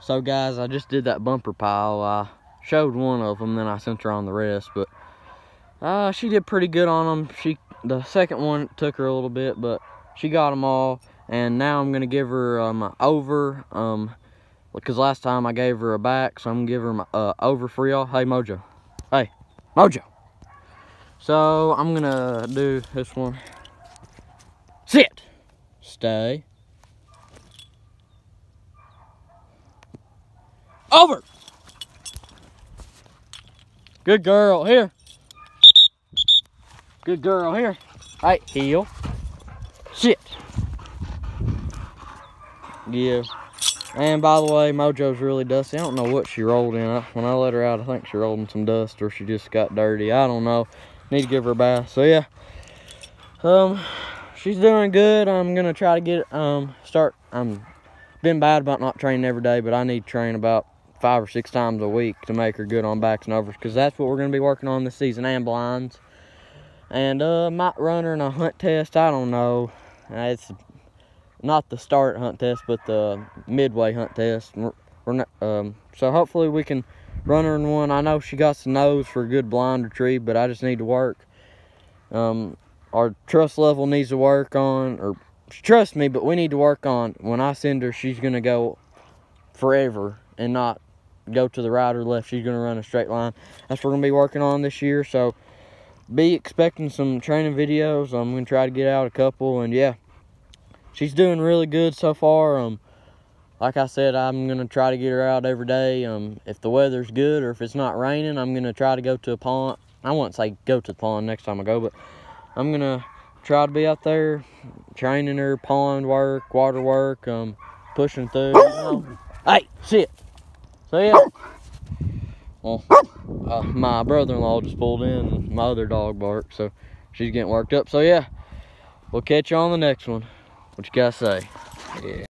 So guys, I just did that bumper pile. I showed one of them, then I sent her on the rest, but uh, she did pretty good on them. She The second one took her a little bit, but she got them all. And now I'm gonna give her um, over, um, because last time I gave her a back, so I'm gonna give her my, uh, over for y'all. Hey Mojo, hey Mojo. So I'm gonna do this one. Sit, stay, over. Good girl, here. Good girl, here. Hey, heel. Sit. Yeah. And by the way, Mojo's really dusty. I don't know what she rolled in. When I let her out, I think she rolled in some dust or she just got dirty. I don't know. Need to give her a bath. So yeah. Um, she's doing good. I'm gonna try to get um start. I'm been bad about not training every day, but I need to train about five or six times a week to make her good on backs and overs because that's what we're gonna be working on this season and blinds. And uh, might run her in a hunt test. I don't know. Uh, it's not the start hunt test, but the midway hunt test. We're, we're not, um, so hopefully we can run her in one. I know she got the nose for a good blind retrieve, but I just need to work. Um, our trust level needs to work on, or trust me, but we need to work on. When I send her, she's gonna go forever and not go to the right or left. She's gonna run a straight line. That's what we're gonna be working on this year. So be expecting some training videos. I'm gonna try to get out a couple, and yeah she's doing really good so far. Um, like I said, I'm gonna try to get her out every day. Um, if the weather's good or if it's not raining, I'm gonna try to go to a pond. I won't say go to the pond next time I go, but I'm gonna try to be out there training her pond work, water work, um, pushing through. You know. hey, sit. So yeah. Well, uh, my brother-in-law just pulled in. My other dog barked, so she's getting worked up. So yeah, we'll catch you on the next one. What you guys say? Yeah.